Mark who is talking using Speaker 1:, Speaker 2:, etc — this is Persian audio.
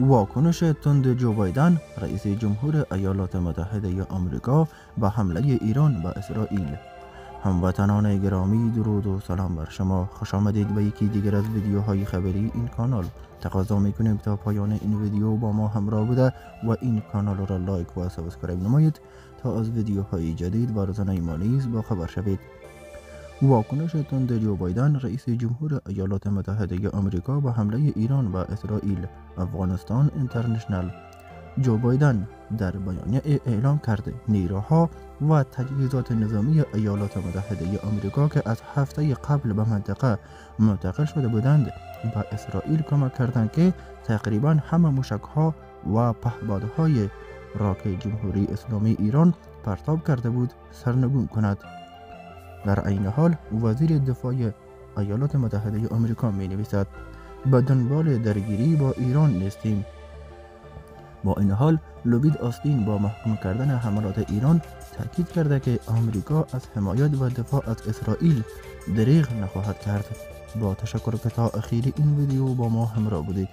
Speaker 1: واکنش تند جو بایدن رئیس جمهور ایالات متحده آمریکا به حمله ایران به اسرائیل. هموطنان گرامی درود و سلام بر شما. خوش آمدید به یکی دیگر از ویدیوهای خبری این کانال. تقاضا می‌کنیم تا پایان این ویدیو با ما همراه بوده و این کانال را like و subscribe نمایید تا از ویدیوهای جدید و روزانه ما نیز با خبر شوید. واکنش تند جو بایدن رئیس جمهور ایالات متحده آمریکا به حمله ایران و اسرائیل افغانستان اینترنشنل. جو بایدن در بیانیه اعلام کرده نیروها و تجهیزات نظامی ایالات متحده آمریکا که از هفته قبل به منطقه منتقل شده بودند به اسرائیل کمک کردند که تقریبا همه مشک ها و پهبادهای راک جمهوری اسلامی ایران پرتاب کرده بود سرنگون کند. در عین حال وزیر دفاع ایالات متحده آمریکا می نویسد به دنبال درگیری با ایران نیستیم. با این حال لوبید آستین با محکوم کردن حملات ایران تاکید کرده که آمریکا از حمایت و دفاع از اسرائیل دریغ نخواهد کرد. با تشکر که تا اخیر این ویدیو با ما همراه بودید.